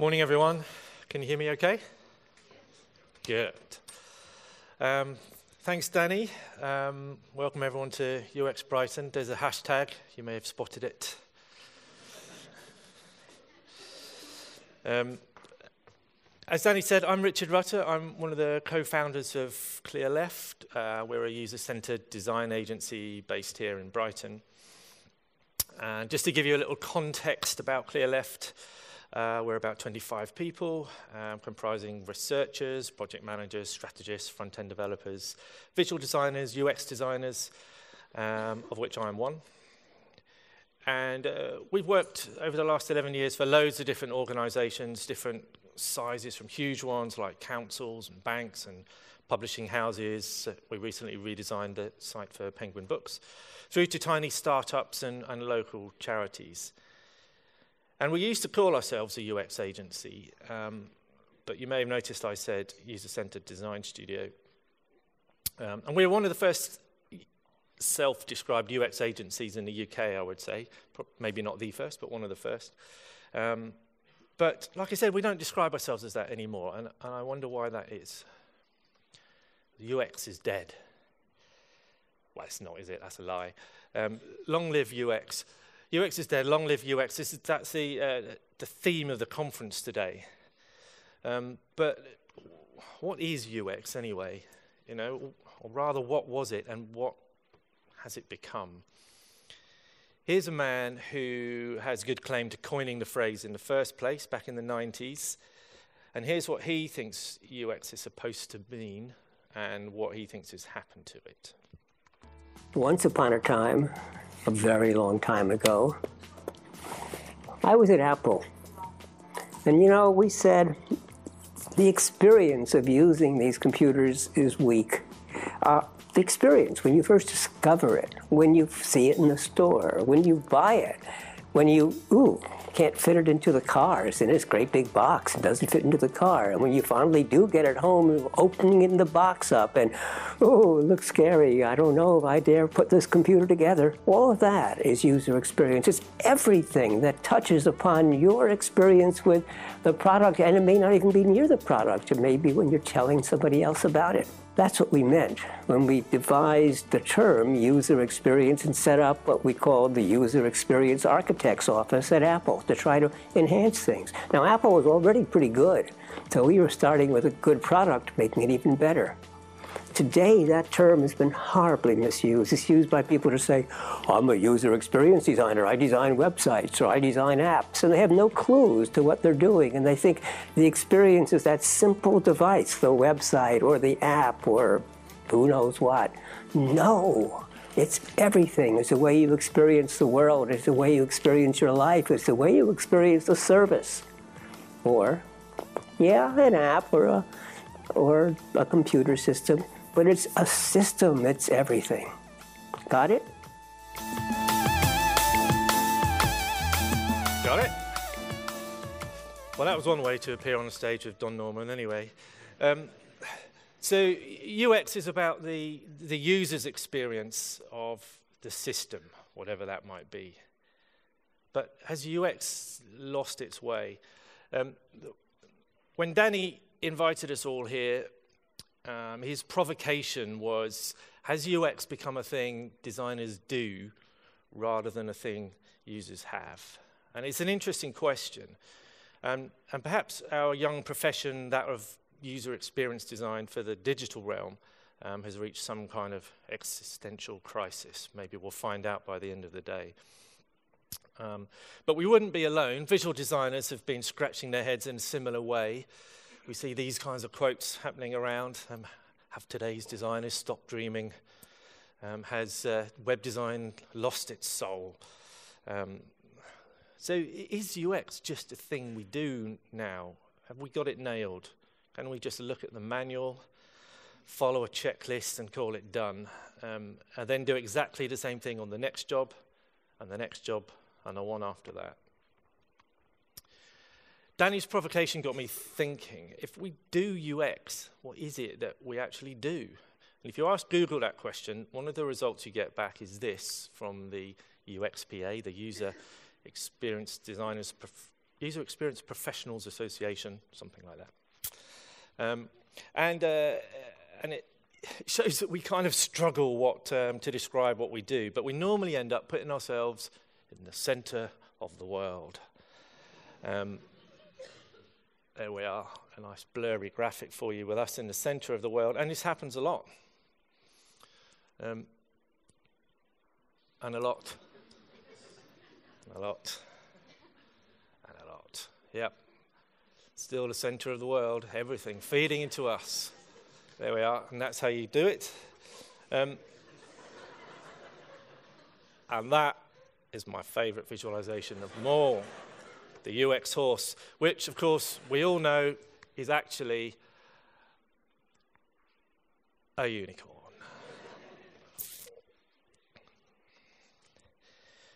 Morning, everyone. Can you hear me okay? Good. Um, thanks, Danny. Um, welcome, everyone, to UX Brighton. There's a hashtag. You may have spotted it. Um, as Danny said, I'm Richard Rutter. I'm one of the co-founders of Clearleft. Uh, we're a user-centered design agency based here in Brighton. And just to give you a little context about Clearleft, uh, we're about 25 people, um, comprising researchers, project managers, strategists, front-end developers, visual designers, UX designers, um, of which I'm one. And uh, we've worked over the last 11 years for loads of different organizations, different sizes, from huge ones like councils and banks and publishing houses. We recently redesigned the site for Penguin Books, through to tiny startups and, and local charities. And we used to call ourselves a UX agency, um, but you may have noticed I said user-centered design studio. Um, and we were one of the first self-described UX agencies in the UK, I would say. Pro maybe not the first, but one of the first. Um, but like I said, we don't describe ourselves as that anymore, and, and I wonder why that is. UX is dead. Well, it's not, is it? That's a lie. Um, long live UX. UX is dead, long live UX. This is, that's the, uh, the theme of the conference today. Um, but what is UX anyway? You know, or rather, what was it and what has it become? Here's a man who has good claim to coining the phrase in the first place back in the 90s. And here's what he thinks UX is supposed to mean and what he thinks has happened to it. Once upon a time, a very long time ago. I was at Apple. And you know, we said the experience of using these computers is weak. Uh, the experience, when you first discover it, when you see it in the store, when you buy it, when you, ooh, can't fit it into the car. It's in this great big box. It doesn't fit into the car. And when you finally do get it home, opening in the box up and, oh, it looks scary. I don't know if I dare put this computer together. All of that is user experience. It's everything that touches upon your experience with the product. And it may not even be near the product. It may be when you're telling somebody else about it. That's what we meant when we devised the term user experience and set up what we called the User Experience Architect's Office at Apple to try to enhance things. Now, Apple was already pretty good, so we were starting with a good product, making it even better. Today, that term has been horribly misused. It's used by people to say, I'm a user experience designer. I design websites or I design apps. And they have no clues to what they're doing. And they think the experience is that simple device, the website or the app or who knows what. No. It's everything. It's the way you experience the world. It's the way you experience your life. It's the way you experience the service. Or, yeah, an app or a, or a computer system but it's a system, it's everything. Got it? Got it? Well, that was one way to appear on the stage with Don Norman, anyway. Um, so, UX is about the, the user's experience of the system, whatever that might be. But has UX lost its way? Um, when Danny invited us all here, um, his provocation was Has UX become a thing designers do rather than a thing users have? And it's an interesting question. Um, and perhaps our young profession, that of user experience design for the digital realm, um, has reached some kind of existential crisis. Maybe we'll find out by the end of the day. Um, but we wouldn't be alone. Visual designers have been scratching their heads in a similar way. We see these kinds of quotes happening around. Um, have today's designers stopped dreaming? Um, has uh, web design lost its soul? Um, so is UX just a thing we do now? Have we got it nailed? Can we just look at the manual, follow a checklist and call it done, um, and then do exactly the same thing on the next job, and the next job, and the one after that? Danny's provocation got me thinking if we do UX, what is it that we actually do? And if you ask Google that question, one of the results you get back is this from the UXPA, the User Experience Designers User Experience Professionals Association, something like that. Um, and, uh, and it shows that we kind of struggle what, um, to describe what we do, but we normally end up putting ourselves in the center of the world. Um, there we are, a nice blurry graphic for you with us in the center of the world, and this happens a lot. Um, and a lot. And a lot. And a lot. Yep. Still the center of the world, everything feeding into us. There we are, and that's how you do it. Um, and that is my favorite visualization of all the UX horse, which, of course, we all know is actually a unicorn.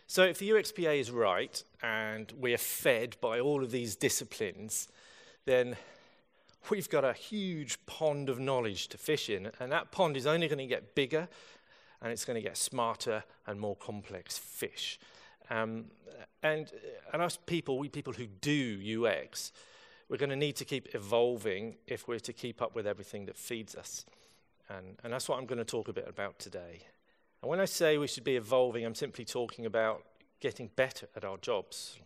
So, if the UXPA is right and we are fed by all of these disciplines, then we've got a huge pond of knowledge to fish in, and that pond is only going to get bigger and it's going to get smarter and more complex fish. Um, and, and us people, we people who do UX, we're going to need to keep evolving if we're to keep up with everything that feeds us. And, and that's what I'm going to talk a bit about today. And when I say we should be evolving, I'm simply talking about getting better at our jobs,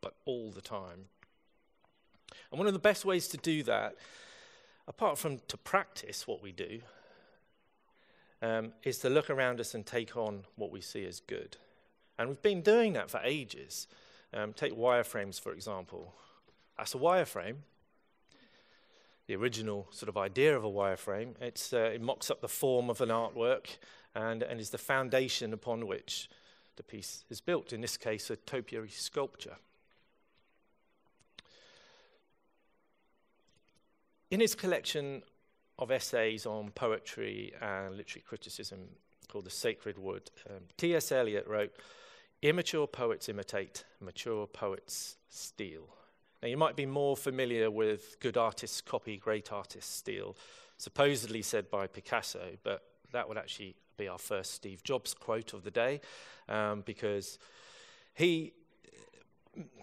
but all the time. And one of the best ways to do that, apart from to practice what we do, um, is to look around us and take on what we see as good. And we've been doing that for ages. Um, take wireframes, for example. That's a wireframe. The original sort of idea of a wireframe. It's, uh, it mocks up the form of an artwork and, and is the foundation upon which the piece is built, in this case, a topiary sculpture. In his collection of essays on poetry and literary criticism called The Sacred Wood, um, T.S. Eliot wrote, Immature poets imitate, mature poets steal. Now, you might be more familiar with good artists copy, great artists steal, supposedly said by Picasso, but that would actually be our first Steve Jobs quote of the day, um, because he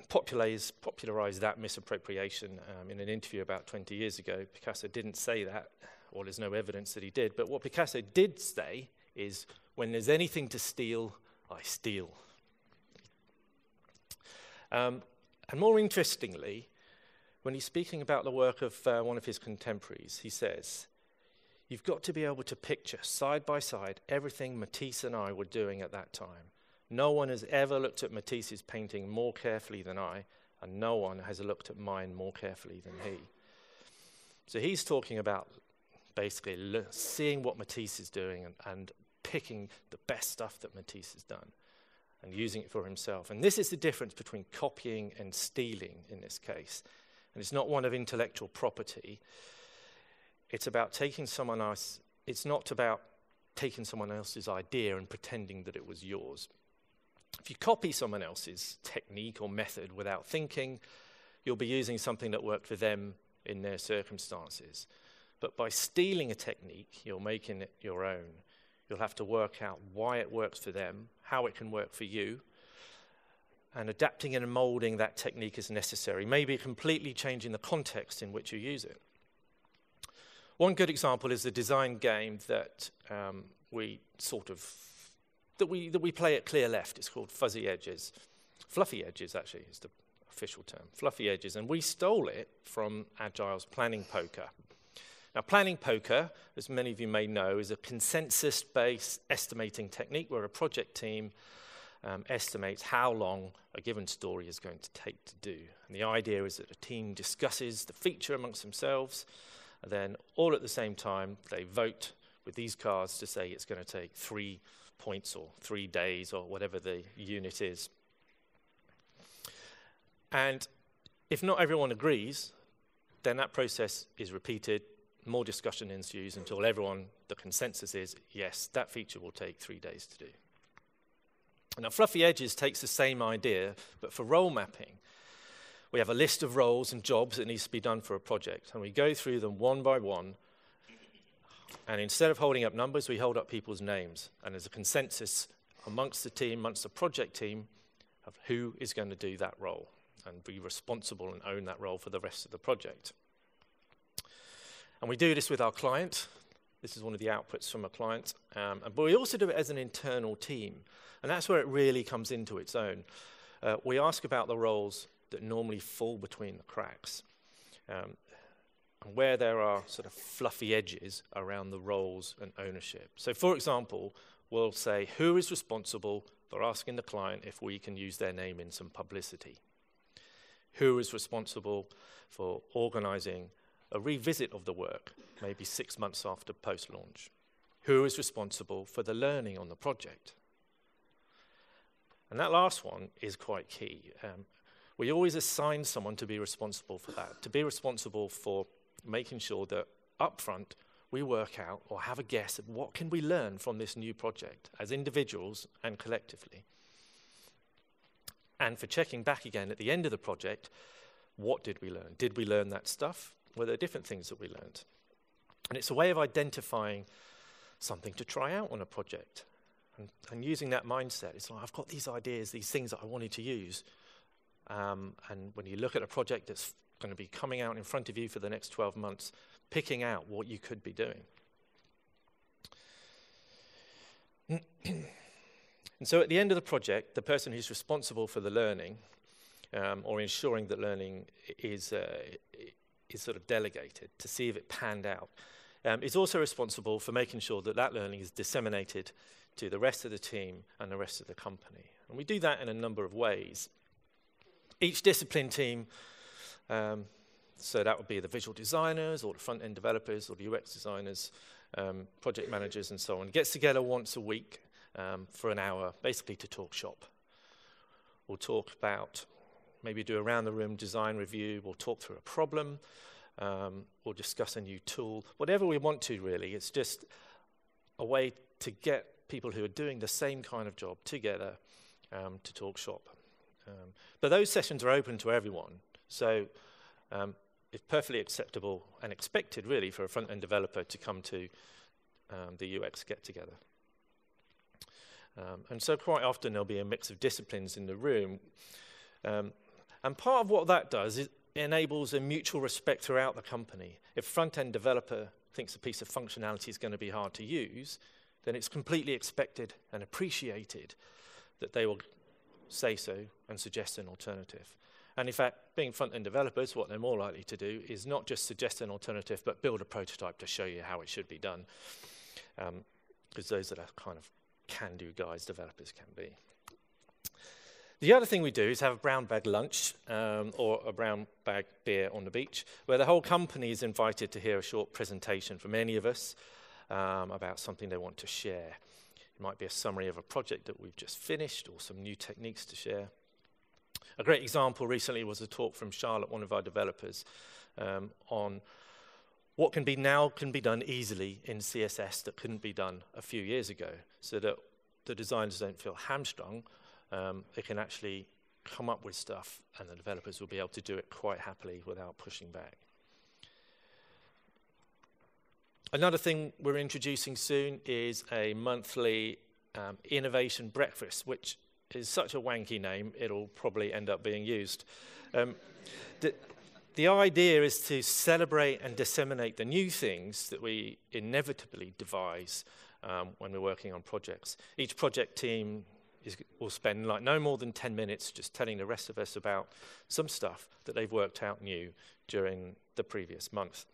popularized, popularized that misappropriation um, in an interview about 20 years ago. Picasso didn't say that, or there's no evidence that he did. But what Picasso did say is, when there's anything to steal, I steal. Um, and more interestingly, when he's speaking about the work of uh, one of his contemporaries, he says, You've got to be able to picture side by side everything Matisse and I were doing at that time. No one has ever looked at Matisse's painting more carefully than I, and no one has looked at mine more carefully than he. So he's talking about basically seeing what Matisse is doing and, and picking the best stuff that Matisse has done and using it for himself. And this is the difference between copying and stealing in this case. And it's not one of intellectual property, it's about taking someone else, it's not about taking someone else's idea and pretending that it was yours. If you copy someone else's technique or method without thinking, you'll be using something that worked for them in their circumstances. But by stealing a technique, you're making it your own. You'll have to work out why it works for them, how it can work for you, and adapting and molding that technique is necessary, maybe completely changing the context in which you use it. One good example is the design game that um, we sort of that we, that we play at Clearleft. It's called Fuzzy Edges. Fluffy Edges, actually, is the official term. Fluffy Edges. And we stole it from Agile's Planning Poker. Now, planning poker, as many of you may know, is a consensus based estimating technique where a project team um, estimates how long a given story is going to take to do. And the idea is that a team discusses the feature amongst themselves, and then all at the same time, they vote with these cards to say it's going to take three points or three days or whatever the unit is. And if not everyone agrees, then that process is repeated, more discussion ensues until everyone, the consensus is yes, that feature will take three days to do. Now, Fluffy Edges takes the same idea, but for role mapping. We have a list of roles and jobs that needs to be done for a project, and we go through them one by one and instead of holding up numbers, we hold up people's names. And there's a consensus amongst the team, amongst the project team, of who is going to do that role. and be responsible and own that role for the rest of the project. And we do this with our client. This is one of the outputs from a client. Um, but we also do it as an internal team. And that's where it really comes into its own. Uh, we ask about the roles that normally fall between the cracks. Um, and where there are sort of fluffy edges around the roles and ownership. So, for example, we'll say who is responsible for asking the client if we can use their name in some publicity? Who is responsible for organizing a revisit of the work, maybe six months after post launch? Who is responsible for the learning on the project? And that last one is quite key. Um, we always assign someone to be responsible for that, to be responsible for making sure that upfront we work out or have a guess at what can we learn from this new project as individuals and collectively. And for checking back again at the end of the project, what did we learn? Did we learn that stuff? Were there different things that we learned? And it's a way of identifying something to try out on a project. And, and using that mindset, it's like, I've got these ideas, these things that I wanted to use. Um, and when you look at a project that's going to be coming out in front of you for the next 12 months, picking out what you could be doing. and so at the end of the project, the person who's responsible for the learning um, or ensuring that learning is, uh, is sort of delegated to see if it panned out um, is also responsible for making sure that that learning is disseminated to the rest of the team and the rest of the company. And we do that in a number of ways. Each discipline team um, so that would be the visual designers or the front end developers or the UX designers, um, project managers, and so on. Gets together once a week um, for an hour, basically to talk shop. We'll talk about maybe do a round the room design review. We'll talk through a problem. Um, we'll discuss a new tool. Whatever we want to, really. It's just a way to get people who are doing the same kind of job together um, to talk shop. Um, but those sessions are open to everyone. So um, it's perfectly acceptable and expected, really, for a front end developer to come to um, the UX get together. Um, and so, quite often, there'll be a mix of disciplines in the room. Um, and part of what that does is enables a mutual respect throughout the company. If front end developer thinks a piece of functionality is going to be hard to use, then it's completely expected and appreciated that they will say so and suggest an alternative. And in fact, being front end developers, what they're more likely to do is not just suggest an alternative, but build a prototype to show you how it should be done. Because um, those are the kind of can do guys developers can be. The other thing we do is have a brown bag lunch um, or a brown bag beer on the beach, where the whole company is invited to hear a short presentation from any of us um, about something they want to share. It might be a summary of a project that we've just finished or some new techniques to share. A great example recently was a talk from Charlotte, one of our developers, um, on what can be now can be done easily in CSS that couldn't be done a few years ago, so that the designers don't feel hamstrung. Um, they can actually come up with stuff, and the developers will be able to do it quite happily without pushing back. Another thing we're introducing soon is a monthly um, innovation breakfast, which is such a wanky name, it'll probably end up being used. Um, the, the idea is to celebrate and disseminate the new things that we inevitably devise um, when we're working on projects. Each project team is, will spend like no more than 10 minutes just telling the rest of us about some stuff that they've worked out new during the previous month.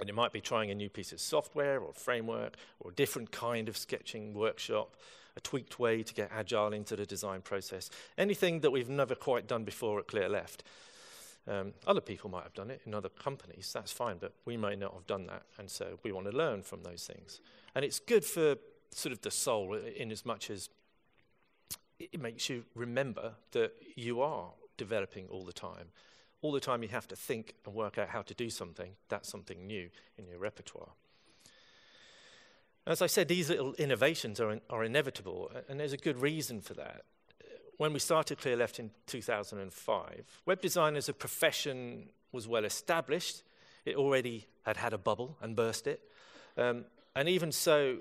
And it might be trying a new piece of software or framework or a different kind of sketching workshop a tweaked way to get agile into the design process. Anything that we've never quite done before at Clearleft. Um, other people might have done it in other companies, that's fine, but we may not have done that, and so we want to learn from those things. And it's good for sort of the soul in as much as it makes you remember that you are developing all the time. All the time you have to think and work out how to do something, that's something new in your repertoire. As I said, these little innovations are, in, are inevitable, and there's a good reason for that. When we started Clearleft in 2005, web design as a profession was well established. It already had had a bubble and burst it. Um, and even so,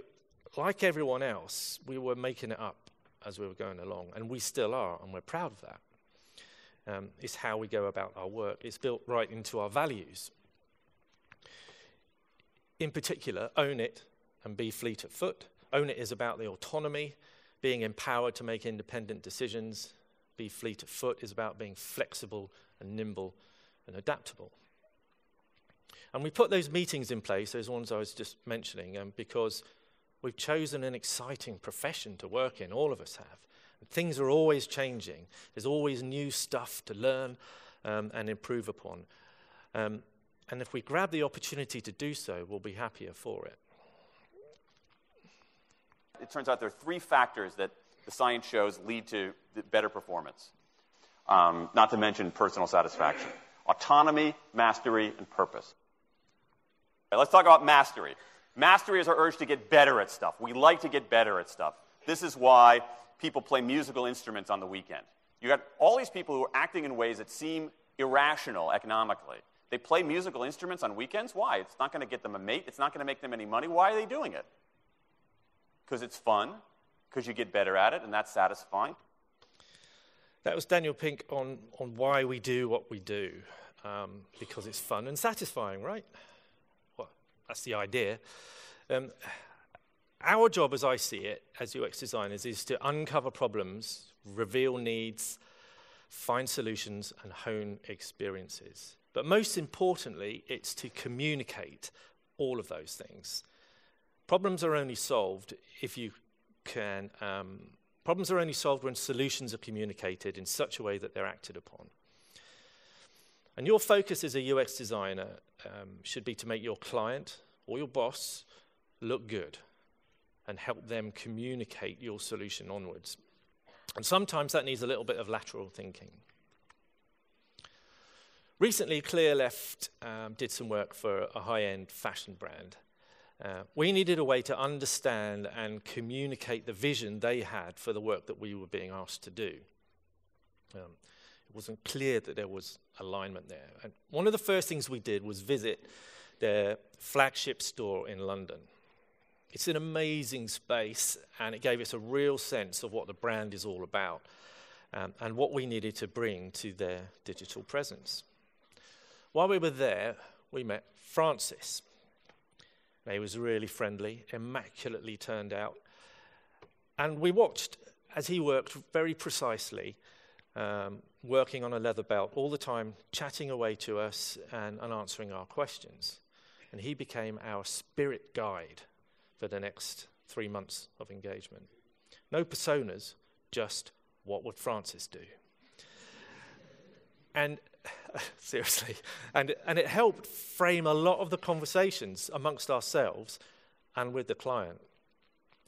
like everyone else, we were making it up as we were going along, and we still are, and we're proud of that. um, is how we go about our work. It's built right into our values. In particular, own it and be fleet of foot. Own it is about the autonomy, being empowered to make independent decisions. Be fleet of foot is about being flexible and nimble and adaptable. And we put those meetings in place, those ones I was just mentioning, um, because we've chosen an exciting profession to work in, all of us have. And things are always changing, there's always new stuff to learn um, and improve upon. Um, and if we grab the opportunity to do so, we'll be happier for it. It turns out there are three factors that the science shows lead to better performance, um, not to mention personal satisfaction autonomy, mastery, and purpose. Right, let's talk about mastery. Mastery is our urge to get better at stuff. We like to get better at stuff. This is why people play musical instruments on the weekend. You got all these people who are acting in ways that seem irrational economically. They play musical instruments on weekends. Why? It's not going to get them a mate. It's not going to make them any money. Why are they doing it? Because it's fun, because you get better at it, and that's satisfying. That was Daniel Pink on, on why we do what we do, um, because it's fun and satisfying, right? That's the idea. Um, our job, as I see it, as UX designers, is to uncover problems, reveal needs, find solutions, and hone experiences. But most importantly, it's to communicate all of those things. Problems are only solved if you can. Um, problems are only solved when solutions are communicated in such a way that they're acted upon. And your focus as a UX designer um, should be to make your client or your boss look good and help them communicate your solution onwards. And sometimes that needs a little bit of lateral thinking. Recently, Clearleft um, did some work for a high end fashion brand. Uh, we needed a way to understand and communicate the vision they had for the work that we were being asked to do. Um, it wasn't clear that there was alignment there. And one of the first things we did was visit their flagship store in London. It's an amazing space, and it gave us a real sense of what the brand is all about um, and what we needed to bring to their digital presence. While we were there, we met Francis. He was really friendly, immaculately turned out. And we watched as he worked very precisely, um, working on a leather belt all the time, chatting away to us and, and answering our questions. And he became our spirit guide for the next three months of engagement. No personas, just what would Francis do? And seriously. And, and it helped frame a lot of the conversations amongst ourselves and with the client.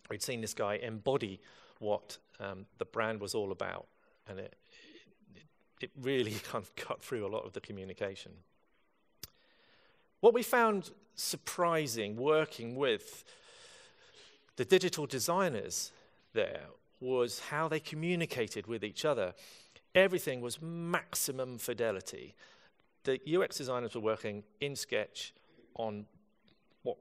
We'd seen this guy embody what um, the brand was all about, and it, it, really kind of cut through a lot of the communication. What we found surprising working with the digital designers there was how they communicated with each other everything was maximum fidelity. The UX designers were working in Sketch on what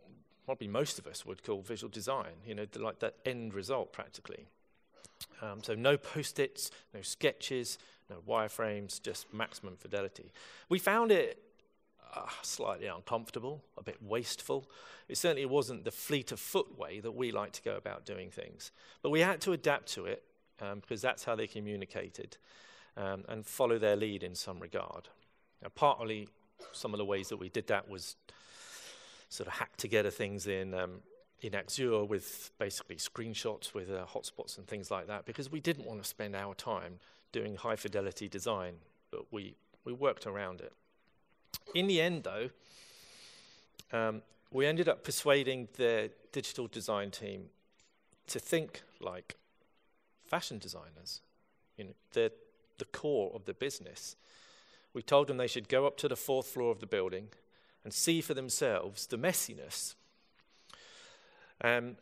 probably most of us would call visual design, you know, like that end result practically. Um, so no post-its, no sketches, no wireframes, just maximum fidelity. We found it uh, slightly uncomfortable, a bit wasteful. It certainly wasn't the fleet of foot way that we like to go about doing things. But we had to adapt to it um, because that's how they communicated um, and follow their lead in some regard. Now, partly, some of the ways that we did that was sort of hack together things in um, in Axure with basically screenshots with uh, hotspots and things like that because we didn't want to spend our time doing high fidelity design, but we we worked around it. In the end, though, um, we ended up persuading the digital design team to think like fashion designers. You know, they're the core of the business. We told them they should go up to the fourth floor of the building and see for themselves the messiness. Um,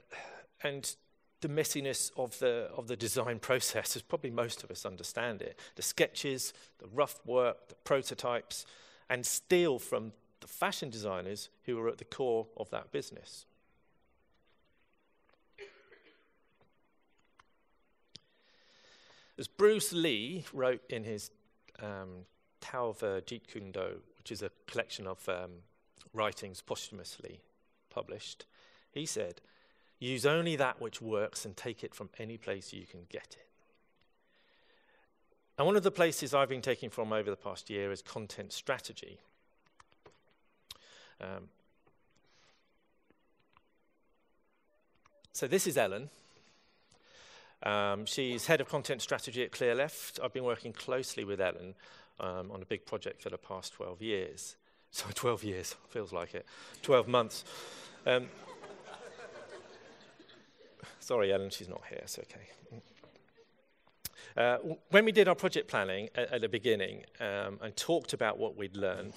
and the messiness of the, of the design process, as probably most of us understand it. The sketches, the rough work, the prototypes, and steal from the fashion designers who are at the core of that business. As Bruce Lee wrote in his um, Tao of Jeet Kune Do, which is a collection of um, writings posthumously published, he said, Use only that which works and take it from any place you can get it. And one of the places I've been taking from over the past year is content strategy. Um, so this is Ellen. Um, she's head of content strategy at Clearleft. I've been working closely with Ellen um, on a big project for the past 12 years. So 12 years, feels like it. 12 months. Um, sorry, Ellen, she's not here. It's okay. Uh, when we did our project planning at, at the beginning um, and talked about what we'd learned,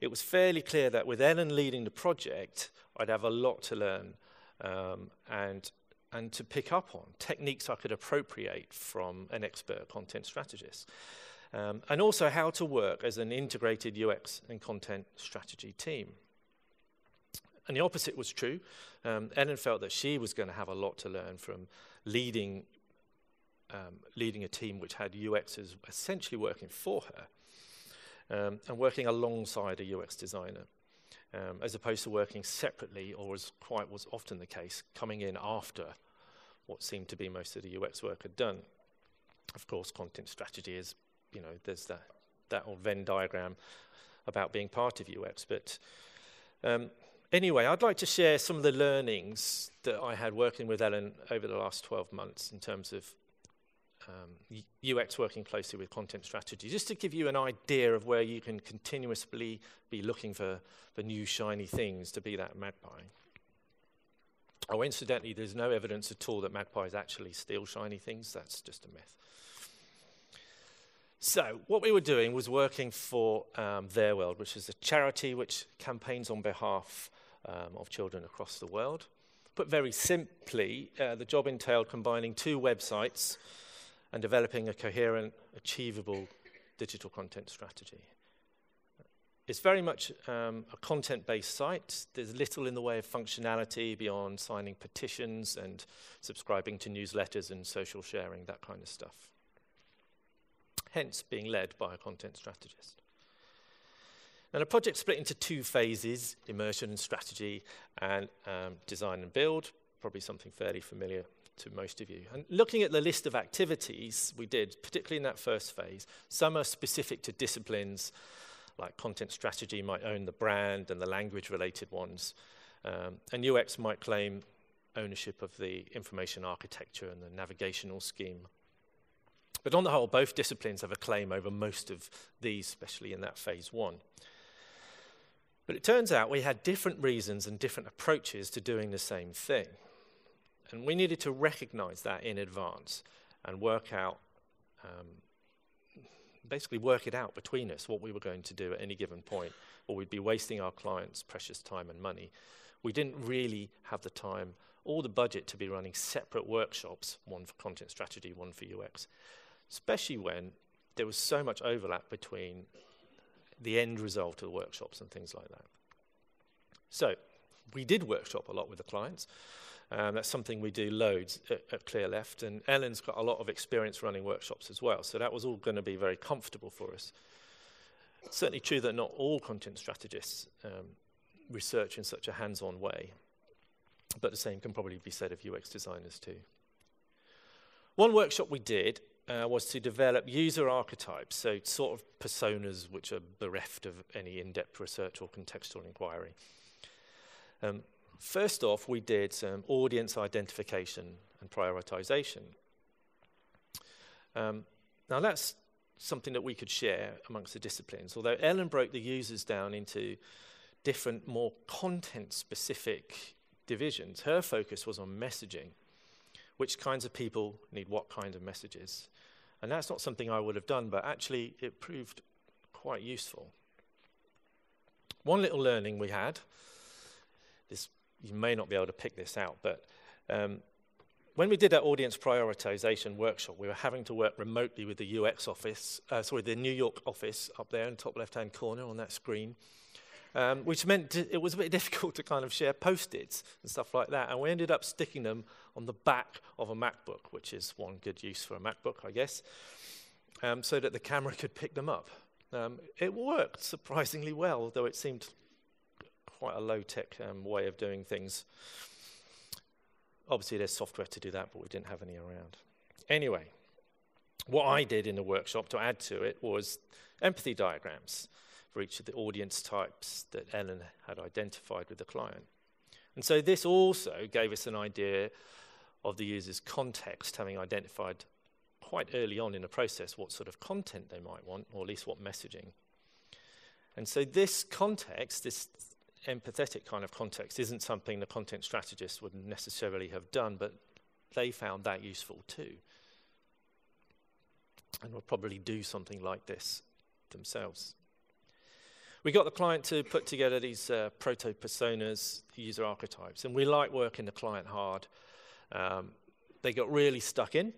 it was fairly clear that with Ellen leading the project, I'd have a lot to learn um, and, and to pick up on techniques I could appropriate from an expert content strategist. Um, and also how to work as an integrated UX and content strategy team. And the opposite was true. Um, Ellen felt that she was going to have a lot to learn from leading um, leading a team which had UXers essentially working for her um, and working alongside a UX designer, um, as opposed to working separately, or as quite was often the case, coming in after what seemed to be most of the UX work had done. Of course, content strategy is, you know, there's that, that old Venn diagram about being part of UX, but um, anyway, I'd like to share some of the learnings that I had working with Ellen over the last 12 months in terms of um, UX working closely with content strategy, just to give you an idea of where you can continuously be looking for, for new shiny things to be that magpie. Oh, incidentally, there's no evidence at all that magpies actually steal shiny things. That's just a myth. So, what we were doing was working for um, Theirworld, which is a charity which campaigns on behalf um, of children across the world. Put very simply, uh, the job entailed combining two websites and developing a coherent, achievable digital content strategy. It's very much um, a content based site. There's little in the way of functionality beyond signing petitions and subscribing to newsletters and social sharing, that kind of stuff. Hence, being led by a content strategist. And the project split into two phases immersion and strategy, and um, design and build, probably something fairly familiar to most of you. And looking at the list of activities we did, particularly in that first phase, some are specific to disciplines, like content strategy might own the brand and the language related ones. Um, and UX might claim ownership of the information architecture and the navigational scheme. But on the whole, both disciplines have a claim over most of these, especially in that phase one. But it turns out we had different reasons and different approaches to doing the same thing. And we needed to recognize that in advance and work out, um, basically work it out between us what we were going to do at any given point, or we'd be wasting our clients' precious time and money. We didn't really have the time or the budget to be running separate workshops, one for content strategy, one for UX, especially when there was so much overlap between the end result of the workshops and things like that. So we did workshop a lot with the clients. Um, that's something we do loads at, at Clearleft, and Ellen's got a lot of experience running workshops as well, so that was all going to be very comfortable for us. It's certainly true that not all content strategists um, research in such a hands-on way, but the same can probably be said of UX designers too. One workshop we did uh, was to develop user archetypes, so sort of personas which are bereft of any in-depth research or contextual inquiry. Um, First off, we did some audience identification and prioritization. Um, now, that's something that we could share amongst the disciplines, although Ellen broke the users down into different, more content specific divisions. Her focus was on messaging. Which kinds of people need what kind of messages? And that's not something I would have done, but actually it proved quite useful. One little learning we had, this you may not be able to pick this out, but um, when we did our audience prioritization workshop, we were having to work remotely with the UX office, uh, sorry, the New York office up there in the top left-hand corner on that screen, um, which meant it was a bit difficult to kind of share post-its and stuff like that. And we ended up sticking them on the back of a MacBook, which is one good use for a MacBook, I guess. um, so that the camera could pick them up. Um, it worked surprisingly well, though it seemed quite a low tech um, way of doing things. Obviously, there's software to do that, but we didn't have any around. Anyway, what I did in the workshop to add to it was empathy diagrams for each of the audience types that Ellen had identified with the client. And so this also gave us an idea of the user's context, having identified quite early on in the process what sort of content they might want, or at least what messaging. And so this context, this empathetic kind of context, isn't something the content strategist would necessarily have done, but they found that useful too. And will probably do something like this themselves. We got the client to put together these uh, proto personas, user archetypes, and we like working the client hard. Um, they got really stuck in,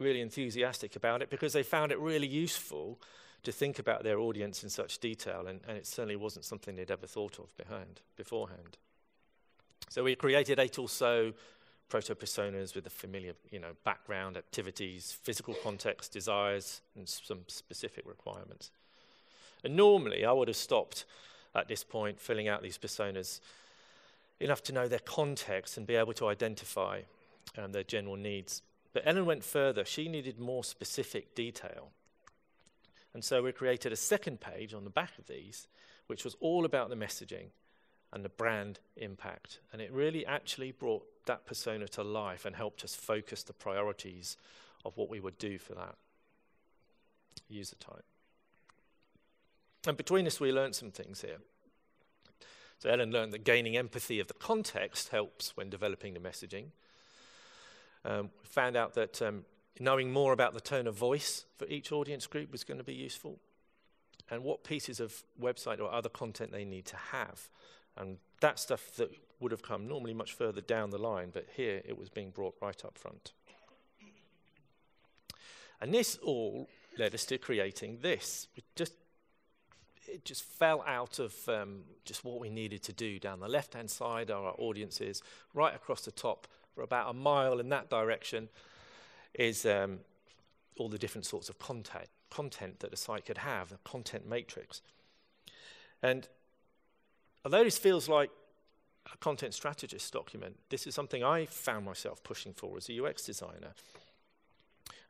really enthusiastic about it because they found it really useful to think about their audience in such detail, and, and it certainly wasn't something they'd ever thought of behind, beforehand. So we created eight or so proto-personas with a familiar you know, background, activities, physical context, desires, and some specific requirements. And normally I would have stopped at this point filling out these personas enough to know their context and be able to identify um, their general needs. But Ellen went further. She needed more specific detail. And so we created a second page on the back of these, which was all about the messaging and the brand impact. And it really actually brought that persona to life and helped us focus the priorities of what we would do for that user type. And between us, we learned some things here. So Ellen learned that gaining empathy of the context helps when developing the messaging. Um, we found out that um, knowing more about the tone of voice for each audience group was going to be useful, and what pieces of website or other content they need to have. And that stuff that would have come normally much further down the line, but here it was being brought right up front. And this all led us to creating this. Just, it just fell out of um, just what we needed to do. Down the left hand side are our audiences, right across the top for about a mile in that direction is um, all the different sorts of content, content that a site could have, a content matrix. And although this feels like a content strategist document, this is something I found myself pushing for as a UX designer.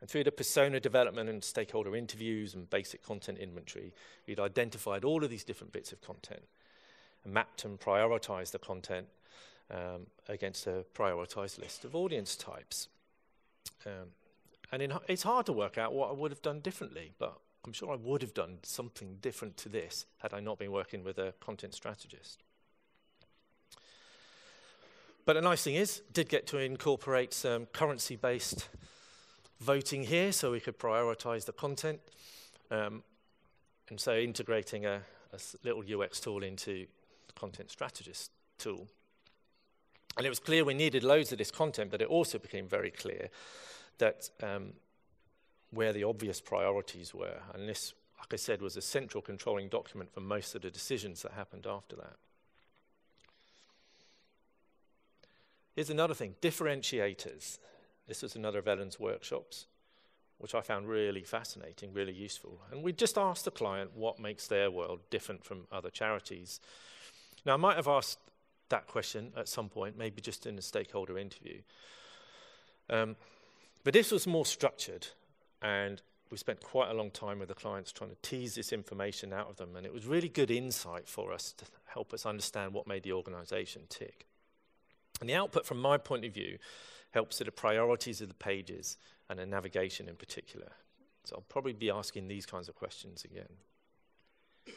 And through the persona development and stakeholder interviews and basic content inventory, we'd identified all of these different bits of content and mapped and prioritized the content um, against a prioritized list of audience types. Um, and in, it's hard to work out what I would have done differently, but I'm sure I would have done something different to this had I not been working with a content strategist. But the nice thing is, did get to incorporate some currency-based voting here, so we could prioritize the content. Um, and so integrating a, a, little UX tool into the content strategist tool. And it was clear we needed loads of this content, but it also became very clear that um, where the obvious priorities were. And this, like I said, was a central controlling document for most of the decisions that happened after that. Here's another thing differentiators. This was another of Ellen's workshops, which I found really fascinating, really useful. And we just asked the client what makes their world different from other charities. Now, I might have asked that question at some point, maybe just in a stakeholder interview. Um, but this was more structured, and we spent quite a long time with the clients trying to tease this information out of them, and it was really good insight for us to help us understand what made the organization tick. And the output, from my point of view, helps with the priorities of the pages and the navigation in particular. So I'll probably be asking these kinds of questions again.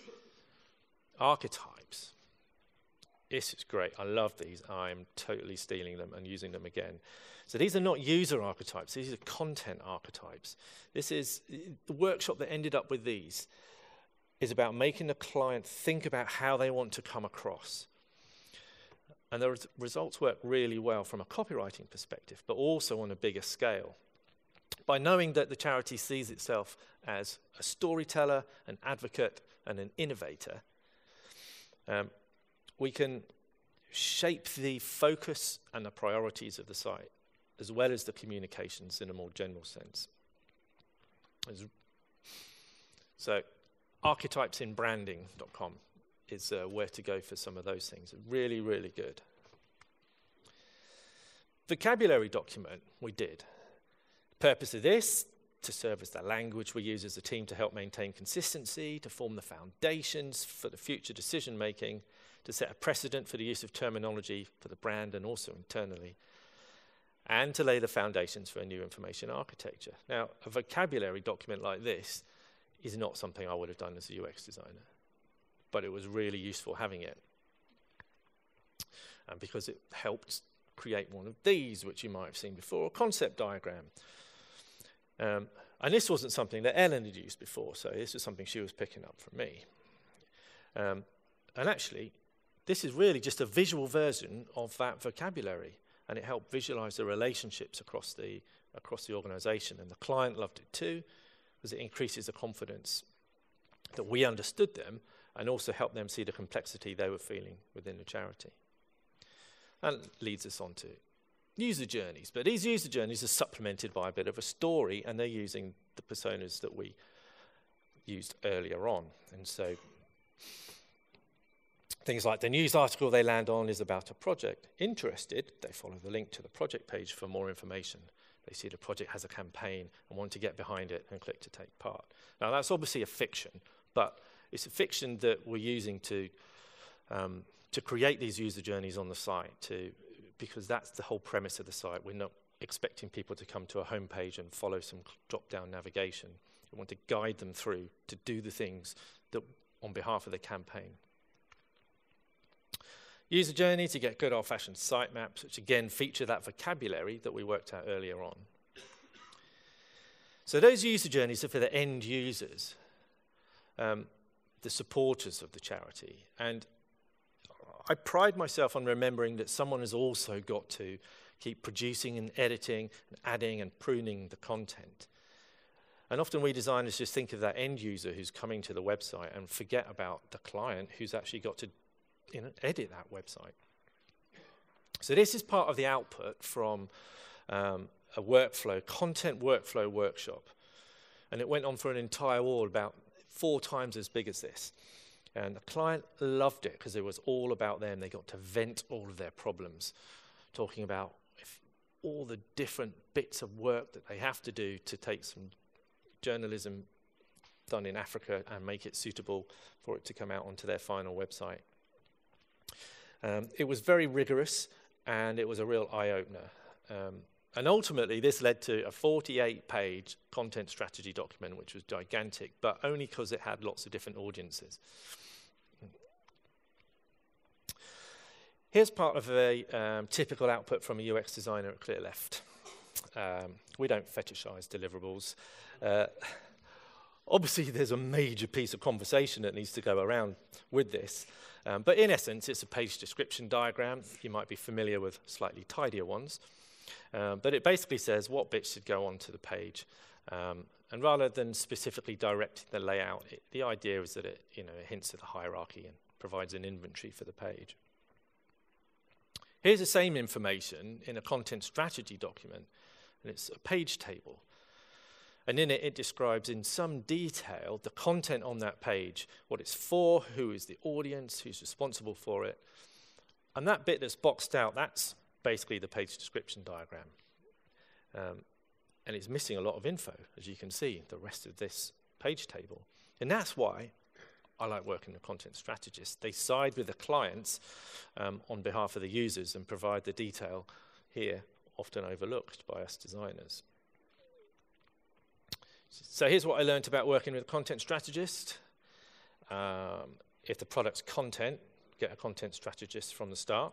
Archetypes. This is great. I love these. I'm totally stealing them and using them again. So these are not user archetypes, these are content archetypes. This is the workshop that ended up with these is about making the client think about how they want to come across. And the res- results work really well from a copywriting perspective, but also on a bigger scale. By knowing that the charity sees itself as a storyteller, an advocate, and an innovator, um, we can shape the focus and the priorities of the site, as well as the communications in a more general sense. So, archetypesinbranding.com is uh, where to go for some of those things. Really, really good. Vocabulary document we did. Purpose of this to serve as the language we use as a team to help maintain consistency, to form the foundations for the future decision making, to set a precedent for the use of terminology for the brand and also internally, and to lay the foundations for a new information architecture. Now, a vocabulary document like this is not something I would have done as a UX designer, but it was really useful having it um, because it helped create one of these, which you might have seen before, a concept diagram. Um, and this wasn't something that Ellen had used before, so this was something she was picking up from me. Um, and actually, this is really just a visual version of that vocabulary, and it helped visualize the relationships across the, across the organization. And the client loved it too, because it increases the confidence that we understood them and also help them see the complexity they were feeling within the charity. And leads us on to user journeys. But these user journeys are supplemented by a bit of a story, and they're using the personas that we used earlier on. And so things like the news article they land on is about a project. Interested, they follow the link to the project page for more information. They see the project has a campaign and want to get behind it and click to take part. Now, that's obviously a fiction, but it's a fiction that we're using to, um, to create these user journeys on the site to because that's the whole premise of the site. We're not expecting people to come to a homepage and follow some drop-down navigation. We want to guide them through to do the things that on behalf of the campaign. User journey to get good old-fashioned sitemaps, which again feature that vocabulary that we worked out earlier on. So those user journeys are for the end users, um, the supporters of the charity. And I pride myself on remembering that someone has also got to keep producing and editing and adding and pruning the content. And often we designers just think of that end user who's coming to the website and forget about the client who's actually got to you know, edit that website. So this is part of the output from um, a workflow, content workflow workshop. And it went on for an entire wall, about four times as big as this. And the client loved it because it was all about them. They got to vent all of their problems, talking about all the different bits of work that they have to do to take some journalism done in Africa and make it suitable for it to come out onto their final website. Um, it was very rigorous and it was a real eye opener. Um, and ultimately, this led to a 48 page content strategy document, which was gigantic, but only because it had lots of different audiences. Here's part of a um, typical output from a UX designer at Clearleft. Um, we don't fetishize deliverables. Uh, obviously, there's a major piece of conversation that needs to go around with this. Um, but in essence, it's a page description diagram. You might be familiar with slightly tidier ones. Um, but it basically says what bits should go onto the page. Um, and rather than specifically directing the layout, it, the idea is that it, you know, it hints at the hierarchy and provides an inventory for the page. Here's the same information in a content strategy document, and it's a page table. And in it, it describes in some detail the content on that page, what it's for, who is the audience, who's responsible for it. And that bit that's boxed out, that's basically the page description diagram. Um, and it's missing a lot of info, as you can see, the rest of this page table. And that's why I like working with content strategists. They side with the clients um, on behalf of the users and provide the detail here, often overlooked by us designers. So here's what I learned about working with a content strategist. Um, if the product's content, get a content strategist from the start.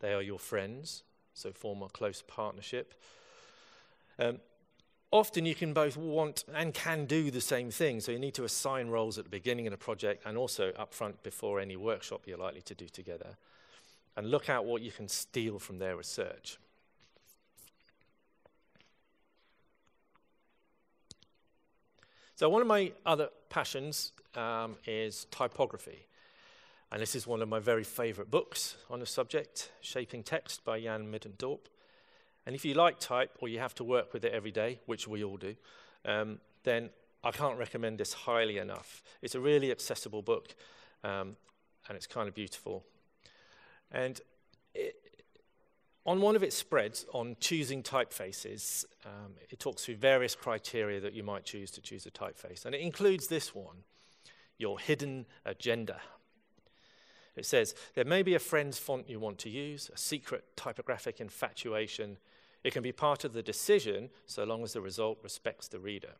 They are your friends, so form a close partnership. Um, often you can both want and can do the same thing. So you need to assign roles at the beginning of a project and also up front before any workshop you're likely to do together. And look out what you can steal from their research. So one of my other passions um, is typography. And this is one of my very favorite books on the subject, Shaping Text by Jan Middendorp. And if you like type or you have to work with it every day, which we all do, um, then I can't recommend this highly enough. It's a really accessible book, um, and it's kind of beautiful. And it, on one of its spreads on choosing typefaces, um, it talks through various criteria that you might choose to choose a typeface. And it includes this one your hidden agenda. It says there may be a friend's font you want to use, a secret typographic infatuation. It can be part of the decision so long as the result respects the reader.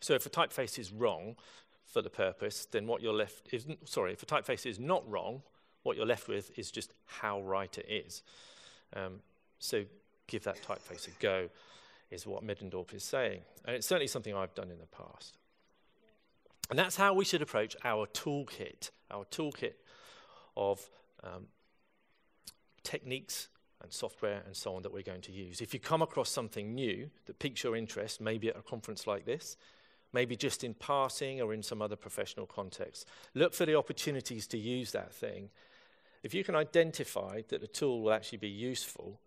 So if a typeface is wrong for the purpose, then what you're left is sorry, if a typeface is not wrong, what you're left with is just how right it is. Um, so give that typeface a go, is what Middendorp is saying. And it's certainly something I've done in the past. And that's how we should approach our toolkit, our toolkit of um, techniques and software and so on that we're going to use. If you come across something new that piques your interest, maybe at a conference like this, maybe just in passing or in some other professional context, look for the opportunities to use that thing. If you can identify that the tool will actually be useful,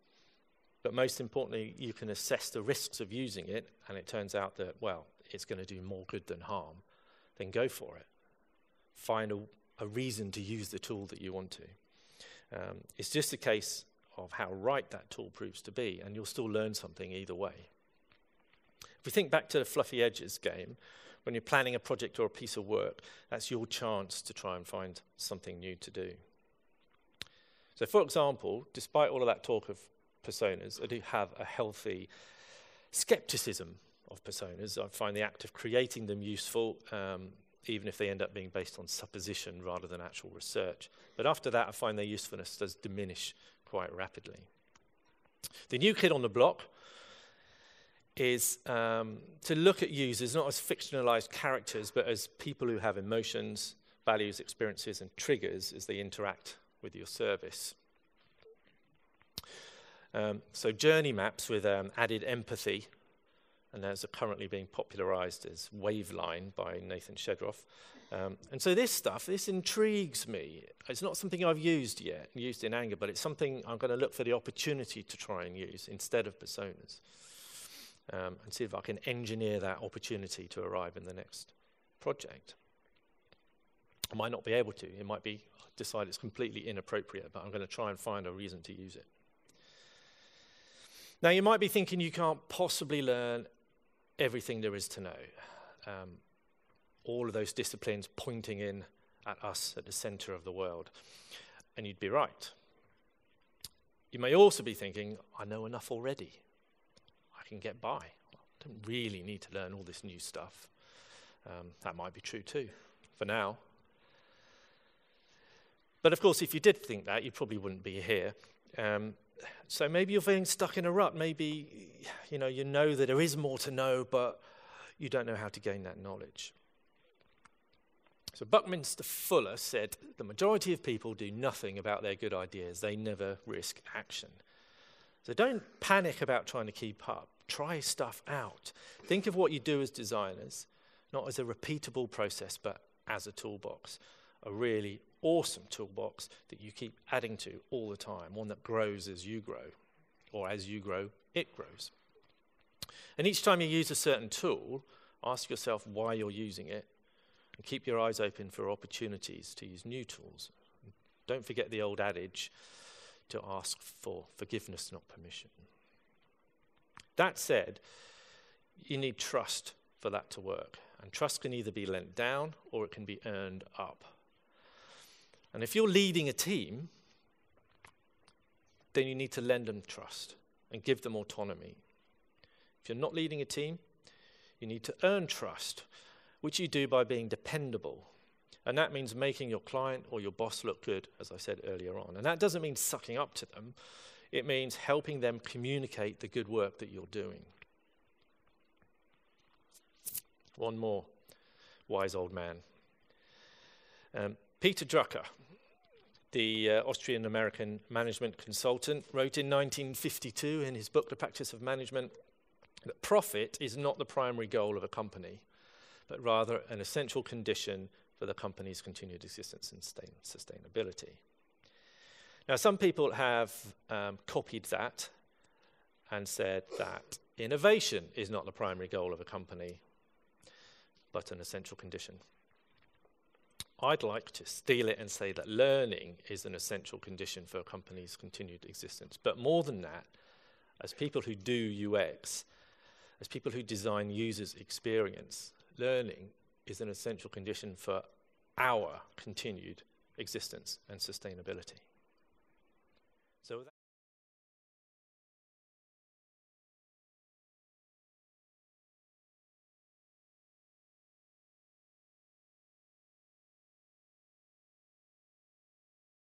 but most importantly, you can assess the risks of using it, and it turns out that, well, it's going to do more good than harm, then go for it. Find a, a reason to use the tool that you want to. Um, it's just a case of how right that tool proves to be, and you'll still learn something either way. If we think back to the fluffy edges game, when you're planning a project or a piece of work, that's your chance to try and find something new to do. So, for example, despite all of that talk of personas, I do have a healthy skepticism of personas. I find the act of creating them useful, um, even if they end up being based on supposition rather than actual research. But after that, I find their usefulness does diminish quite rapidly. The new kid on the block is um, to look at users not as fictionalized characters, but as people who have emotions, values, experiences, and triggers as they interact with your service. Um, so, journey maps with um, added empathy and those are currently being popularized as Waveline by Nathan Shedroff. Um, and so this stuff, this intrigues me. It's not something I've used yet, used in anger, but it's something I'm going to look for the opportunity to try and use instead of personas. Um, and see if I can engineer that opportunity to arrive in the next project. I might not be able to. It might be decide it's completely inappropriate, but I'm going to try and find a reason to use it. Now, you might be thinking you can't possibly learn everything there is to know. Um, all of those disciplines pointing in at us at the center of the world. And you'd be right. You may also be thinking, I know enough already. I can get by. I don't really need to learn all this new stuff. Um, that might be true too, for now. But of course, if you did think that, you probably wouldn't be here. Um, so maybe you're feeling stuck in a rut. Maybe you know you know that there is more to know, but you don't know how to gain that knowledge. So Buckminster Fuller said the majority of people do nothing about their good ideas. They never risk action. So don't panic about trying to keep up. Try stuff out. Think of what you do as designers, not as a repeatable process, but as a toolbox. A really awesome toolbox that you keep adding to all the time, one that grows as you grow, or as you grow, it grows. And each time you use a certain tool, ask yourself why you're using it, and keep your eyes open for opportunities to use new tools. Don't forget the old adage to ask for forgiveness, not permission. That said, you need trust for that to work. And trust can either be lent down or it can be earned up. And if you're leading a team, then you need to lend them trust and give them autonomy. If you're not leading a team, you need to earn trust, which you do by being dependable. And that means making your client or your boss look good, as I said earlier on. And that doesn't mean sucking up to them, it means helping them communicate the good work that you're doing. One more wise old man. Um, Peter Drucker the uh, Austrian American management consultant, wrote in 1952 in his book, The Practice of Management, that profit is not the primary goal of a company, but rather an essential condition for the company's continued existence and sustainability. Now, some people have um, copied that and said that innovation is not the primary goal of a company. but an essential condition. I'd like to steal it and say that learning is an essential condition for a company's continued existence. But more than that, as people who do UX, as people who design users' experience, learning is an essential condition for our continued existence and sustainability. So